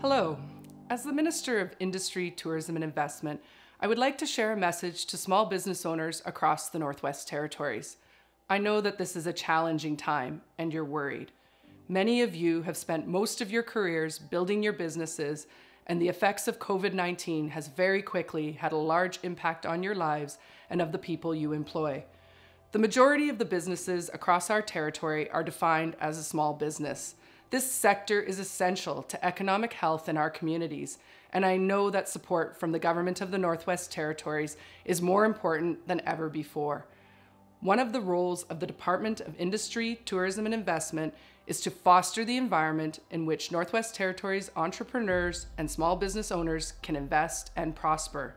Hello. As the Minister of Industry, Tourism and Investment, I would like to share a message to small business owners across the Northwest Territories. I know that this is a challenging time and you're worried. Many of you have spent most of your careers building your businesses and the effects of COVID-19 has very quickly had a large impact on your lives and of the people you employ. The majority of the businesses across our territory are defined as a small business. This sector is essential to economic health in our communities, and I know that support from the Government of the Northwest Territories is more important than ever before. One of the roles of the Department of Industry, Tourism and Investment is to foster the environment in which Northwest Territories entrepreneurs and small business owners can invest and prosper.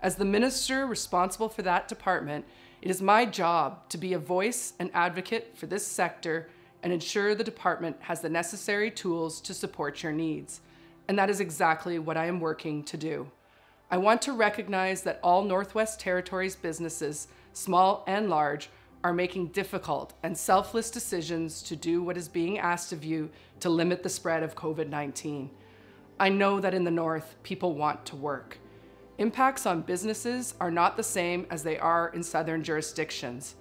As the minister responsible for that department, it is my job to be a voice and advocate for this sector and ensure the department has the necessary tools to support your needs. And that is exactly what I am working to do. I want to recognize that all Northwest Territories businesses, small and large, are making difficult and selfless decisions to do what is being asked of you to limit the spread of COVID-19. I know that in the North, people want to work. Impacts on businesses are not the same as they are in Southern jurisdictions.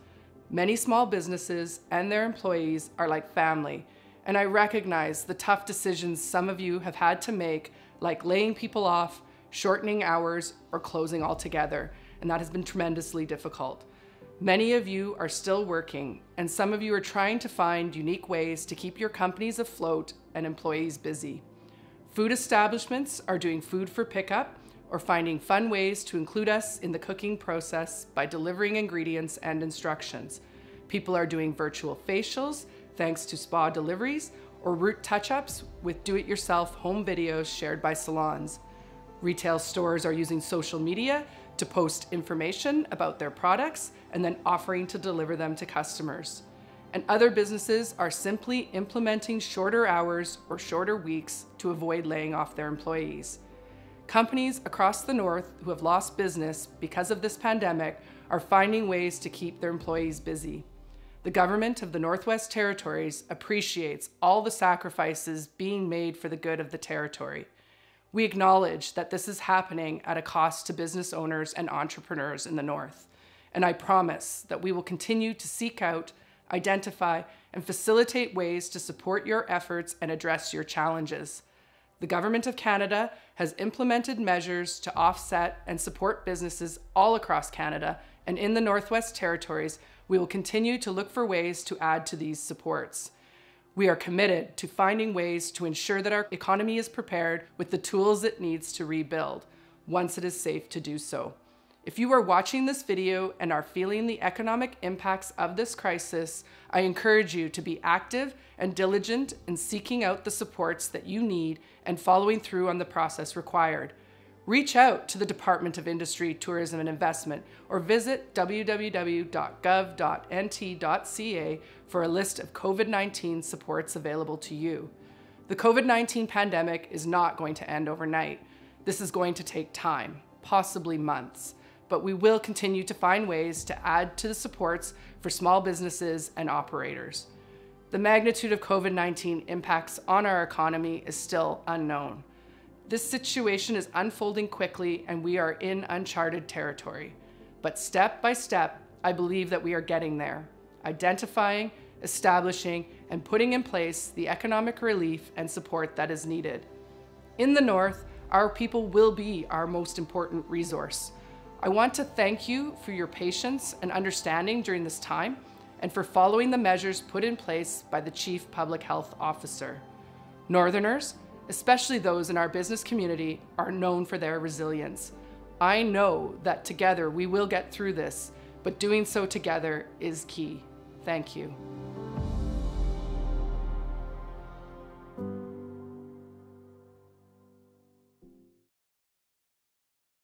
Many small businesses and their employees are like family, and I recognize the tough decisions some of you have had to make, like laying people off, shortening hours, or closing altogether, and that has been tremendously difficult. Many of you are still working, and some of you are trying to find unique ways to keep your companies afloat and employees busy. Food establishments are doing food for pickup, or finding fun ways to include us in the cooking process by delivering ingredients and instructions. People are doing virtual facials thanks to spa deliveries or root touch-ups with do-it-yourself home videos shared by salons. Retail stores are using social media to post information about their products and then offering to deliver them to customers. And other businesses are simply implementing shorter hours or shorter weeks to avoid laying off their employees. Companies across the North who have lost business because of this pandemic are finding ways to keep their employees busy. The government of the Northwest Territories appreciates all the sacrifices being made for the good of the territory. We acknowledge that this is happening at a cost to business owners and entrepreneurs in the North. And I promise that we will continue to seek out, identify, and facilitate ways to support your efforts and address your challenges. The Government of Canada has implemented measures to offset and support businesses all across Canada, and in the Northwest Territories, we will continue to look for ways to add to these supports. We are committed to finding ways to ensure that our economy is prepared with the tools it needs to rebuild, once it is safe to do so. If you are watching this video and are feeling the economic impacts of this crisis, I encourage you to be active and diligent in seeking out the supports that you need and following through on the process required. Reach out to the Department of Industry, Tourism and Investment or visit www.gov.nt.ca for a list of COVID-19 supports available to you. The COVID-19 pandemic is not going to end overnight. This is going to take time, possibly months but we will continue to find ways to add to the supports for small businesses and operators. The magnitude of COVID-19 impacts on our economy is still unknown. This situation is unfolding quickly and we are in uncharted territory. But step by step, I believe that we are getting there, identifying, establishing, and putting in place the economic relief and support that is needed. In the North, our people will be our most important resource. I want to thank you for your patience and understanding during this time and for following the measures put in place by the Chief Public Health Officer. Northerners, especially those in our business community, are known for their resilience. I know that together we will get through this, but doing so together is key. Thank you.